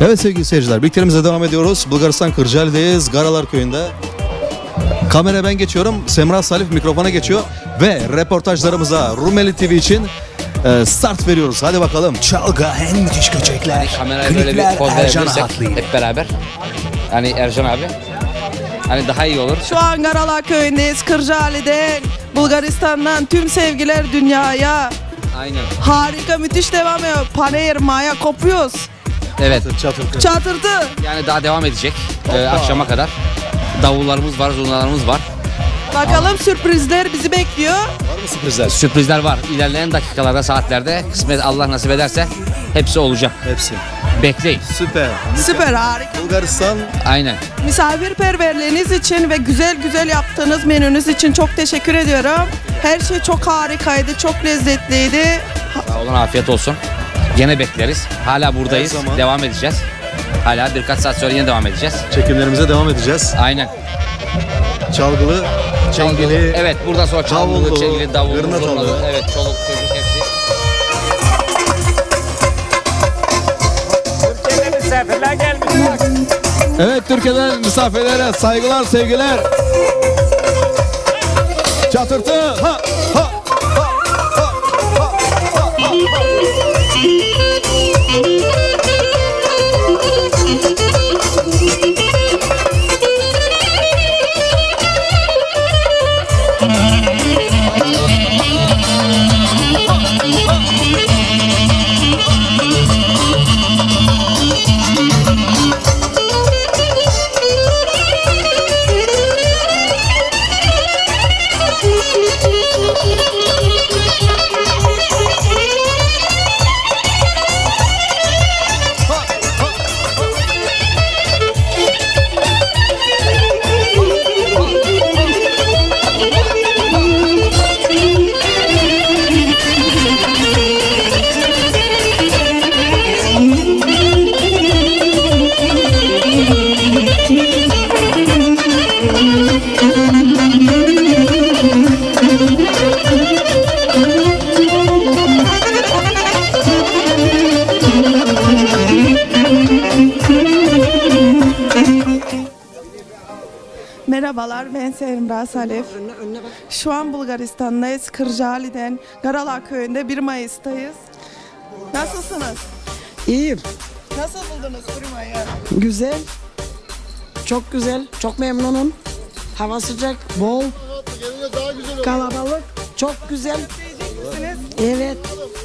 Evet sevgili seyirciler, birliklerimize devam ediyoruz. Bulgaristan Kırcaali'deyiz, Garalar Köyü'nde. Kamera ben geçiyorum, Semra Salif mikrofona geçiyor ve reportajlarımıza Rumeli TV için e, start veriyoruz. Hadi bakalım. Çalga en müthiş köçekler. Kameraya böyle bir poz verebilirsek Hatlı. hep beraber. Hani Ercan abi. Hani daha iyi olur. Şu an Garala köyündeyiz. Kırcaali'de Bulgaristan'dan tüm sevgiler dünyaya. Aynen. Harika müthiş devam ediyor. Panayır Maya kopuyoruz. Evet. Çatırtı. Çatırtı. Yani daha devam edecek. Ee, akşama kadar. Davullarımız var, zurnalarımız var. Bakalım sürprizler bizi bekliyor. Var mı sürprizler? Sürprizler var. İlerleyen dakikalarda, saatlerde kısmet Allah nasip ederse hepsi olacak. Hepsi. Bekleyin. Süper. Süper harika. Bulgaristan Aynen. Misafirperverliğiniz için ve güzel güzel yaptığınız menünüz için çok teşekkür ediyorum. Her şey çok harikaydı, çok lezzetliydi. Sağ olun, afiyet olsun. Gene bekleriz. Hala buradayız. Her zaman. Devam edeceğiz. Hala birkaç saat sonra yine devam edeceğiz. çekimlerimize devam edeceğiz. Aynen. Çalgılı, çengeli. Evet buradan sonra çalgılı, davullu, çengeli, davullu, zurnalı. Evet çoluk çocuk hepsi. Evet Türkiye'den misafirlere saygılar, sevgiler. Çatırtı. Ha, ha, Merhabalar ben Semra Salif. Şu an Bulgaristan'dayız. Kırcaali'den Garala köyünde 1 Mayıs'tayız. Nasılsınız? İyiyim. Nasıl buldunuz firmayı? Güzel. Çok güzel. Çok memnunum. Hava sıcak, bol. Kalabalık. Çok güzel. Evet. Evet.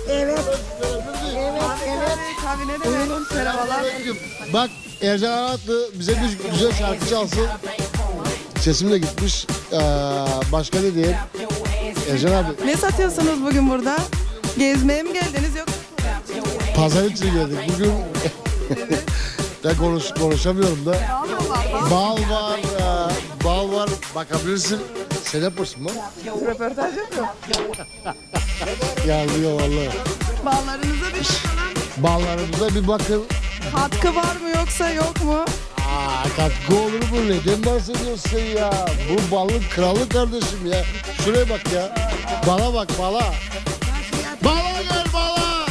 Evet. Kabine de verin. Merhabalar. Bak Ercan Aratlı bize bir güzel şarkı çalsın. Sesim de gitmiş. Ee, başka ne diyeyim? Ercan abi Ne satıyorsunuz bugün burada? Gezmeye mi geldiniz yok? pazar için geldik. Bugün ben konuş, konuşamıyorum da. Bal var, e, bal var. Bakabilirsin. Yapıyorsun mu? Röportaj yapıyor. Gelmiyor vallahi. Ballarınıza bir bakalım. Ballarımıza bir bakın. Katkı var mı yoksa yok mu? Aa, katkı olur mu? Neden bahsediyorsun sen ya? Bu balın kralı kardeşim ya. Şuraya bak ya. Bala bak bala. Bala gel bala.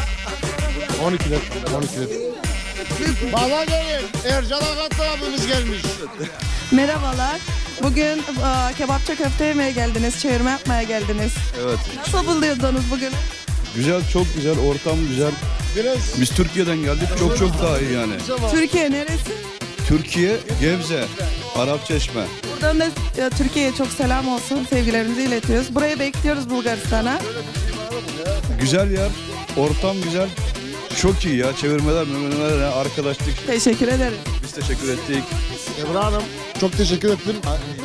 12 net, 12 net. Bala gelin. Ercan Akatlı abimiz gelmiş. Merhabalar. Bugün e, kebapçı köfte yemeye geldiniz, çevirme yapmaya geldiniz. Evet. Nasıl buldunuz bugün? Güzel, çok güzel. Ortam güzel. Biraz Biz Türkiye'den geldik. Çok çok daha iyi yani. Türkiye neresi? Türkiye, Gebze, Arap Çeşme. Buradan da e, Türkiye'ye çok selam olsun. Sevgilerimizi iletiyoruz. Buraya bekliyoruz Bulgaristan'a. Güzel yer, ortam güzel. Çok iyi ya. Çevirmeler, memeler, arkadaşlık. Teşekkür ederiz. Biz teşekkür ettik. Ebru Hanım çok teşekkür ettim.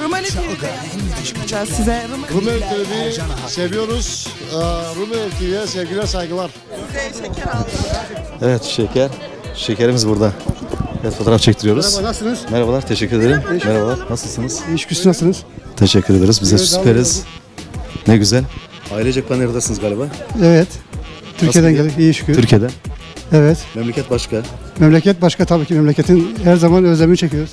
Rumeli TV'de size Rumeli TV'yi seviyoruz. Ee, Rumeli TV'ye sevgiler saygılar. TV'ye şeker aldım. Evet şeker. Şekerimiz burada. Evet fotoğraf çektiriyoruz. Merhaba nasılsınız? Merhabalar, teşekkür ederim. Merhabalar, nasılsınız? İş güçlü nasılsınız? Teşekkür ederiz. Bize Evet, süperiz. Ne güzel. Ailecek Panayır'dasınız galiba. Evet. Türkiye'den gidiyor? geldik iyi şükür. Türkiye'den. Evet. Memleket başka. Memleket başka tabii ki memleketin her zaman özlemini çekiyoruz.